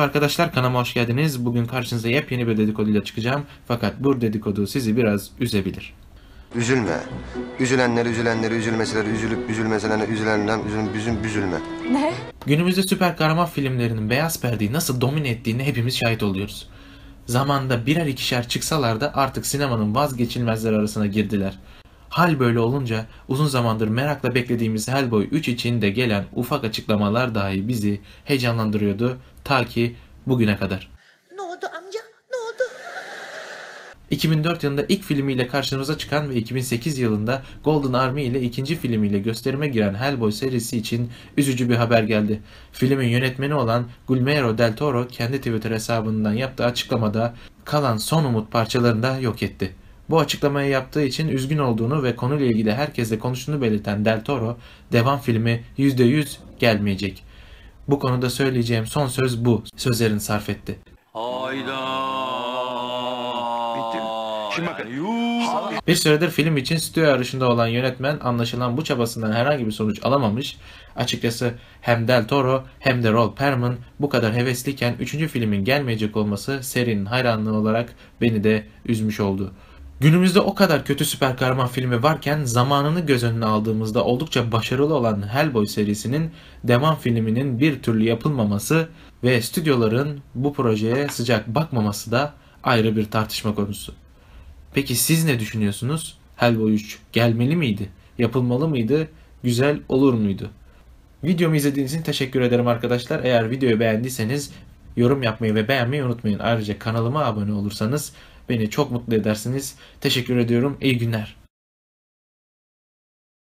arkadaşlar kanalıma hoş geldiniz. Bugün karşınıza yepyeni bir dedikoduyla çıkacağım. Fakat bu dedikodu sizi biraz üzebilir. Üzülme. Üzülenler üzülenleri üzülmeseler üzülüp üzülmeseler üzülenler üzülüp üzüm üzülme. Ne? Günümüzde süper kahraman filmlerinin beyaz perdeyi nasıl domine ettiğini hepimiz şahit oluyoruz. Zamanda birer ikişer çıksalar da artık sinemanın vazgeçilmezler arasına girdiler. Hal böyle olunca uzun zamandır merakla beklediğimiz Hellboy 3 için de gelen ufak açıklamalar dahi bizi heyecanlandırıyordu ta ki bugüne kadar. Ne oldu amca? Ne oldu? 2004 yılında ilk filmiyle karşımıza çıkan ve 2008 yılında Golden Army ile ikinci filmiyle gösterime giren Hellboy serisi için üzücü bir haber geldi. Filmin yönetmeni olan Guillermo del Toro kendi Twitter hesabından yaptığı açıklamada kalan son umut parçalarını da yok etti. Bu açıklamayı yaptığı için üzgün olduğunu ve konuyla ilgili herkesle konuştuğunu belirten Del Toro, devam filmi %100 gelmeyecek. Bu konuda söyleyeceğim son söz bu sözlerini sarf etti. Şimdi bakın. Bir süredir film için stüdyo arayışında olan yönetmen anlaşılan bu çabasından herhangi bir sonuç alamamış. Açıkçası hem Del Toro hem de Roll Perlman bu kadar hevesliyken 3. filmin gelmeyecek olması serinin hayranlığı olarak beni de üzmüş oldu. Günümüzde o kadar kötü süper kahraman filmi varken zamanını göz önüne aldığımızda oldukça başarılı olan Hellboy serisinin devam filminin bir türlü yapılmaması ve stüdyoların bu projeye sıcak bakmaması da ayrı bir tartışma konusu. Peki siz ne düşünüyorsunuz? Hellboy 3 gelmeli miydi? Yapılmalı mıydı? Güzel olur muydu? Videomu izlediğiniz için teşekkür ederim arkadaşlar. Eğer videoyu beğendiyseniz yorum yapmayı ve beğenmeyi unutmayın. Ayrıca kanalıma abone olursanız beni çok mutlu edersiniz. Teşekkür ediyorum. İyi günler.